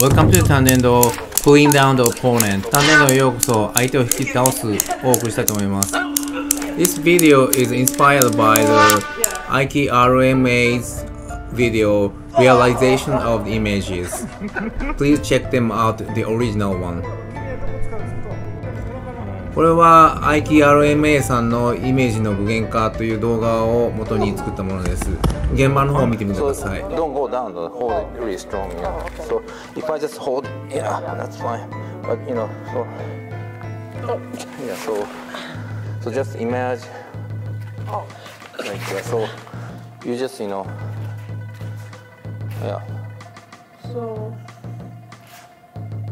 Welcome to 単年度 Pulling Down the Opponent 単年度へようこそ相手を引き倒すをお送りしたいと思います This video is inspired by the Aiki RMA's video Realization of the Images Please check them out the original one これは IKRMA さんのイメージの具現化という動画を元に作ったものです現場の方を見てみてください don't go down, hold it really strong. Yeah. So if I just hold, yeah, that's fine. But you know, so yeah, so so just imagine like that. So you just you know, yeah. So,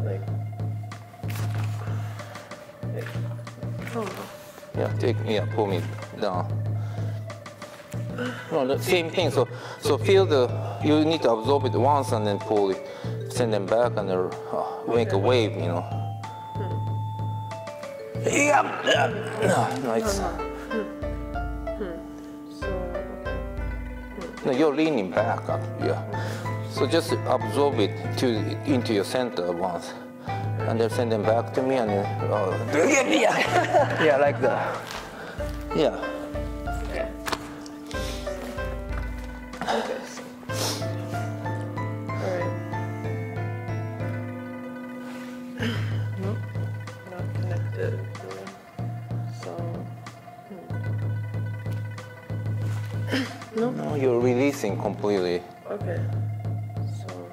like, Yeah, take me yeah, pull me down. No, the same thing. So, so feel the. You need to absorb it once and then pull it, send them back and then uh, make a wave. You know. Yeah. Nice. so, No, you're leaning back. uh, Yeah. So just absorb it to into your center once, and then send them back to me and then. Uh, yeah, yeah, like that. Yeah. okay. Okay. Alright. nope, not connected. really. So, No, you're releasing completely. okay. So,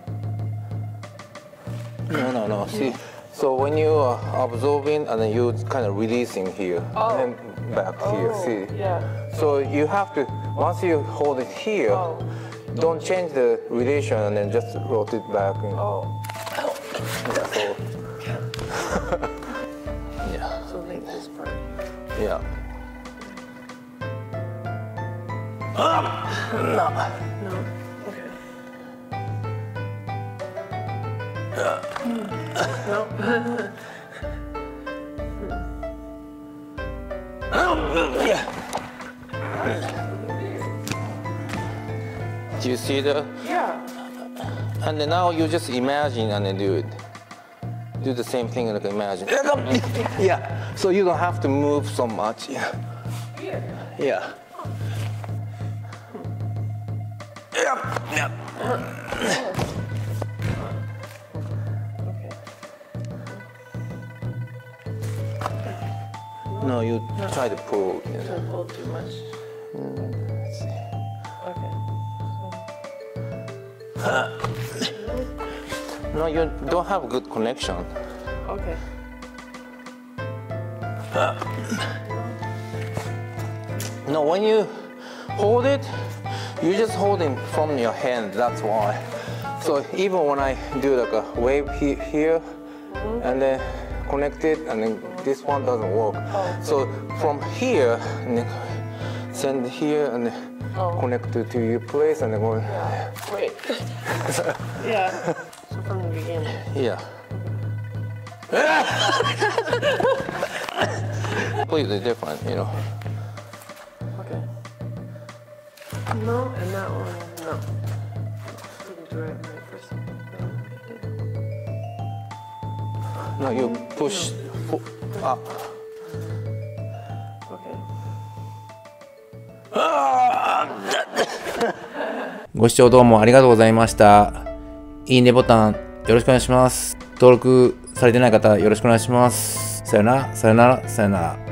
No, no, no. See, so when you are absorbing and then you kind of releasing here Oh. and then back here. Oh, See. yeah. So you have to once you hold it here, Oh. don't change the relation and then just rotate back. And, oh, yeah, so, yeah, so like this part. yeah. No, okay. No. Yeah. Do you see the? Yeah. And then now you just imagine and then do it. Do the same thing like imagine. Yeah. So you don't have to move so much. Yeah. Yeah. Yeah. Yep. Yep. No, you try to pull. you know. Don't pull too much. Mm, let's see. Okay. No, you don't have good connection. Okay. No, when you hold it, you just hold it from your hand. That's why. So even when I do like a wave he- here, and then connect it, and then this one doesn't work. So oh, from here, and then send here, and then oh. connect to, to your place, and then go. Wait. yeah. So from the beginning. Yeah. Completely different, you know. Okay. No, and that one, no. No, you push pu- up. Okay. ご視聴どうもありがとうございましたいいねボタンよろしくお願いします登録されてない方よろしくお願いしますさよならさよならさよなら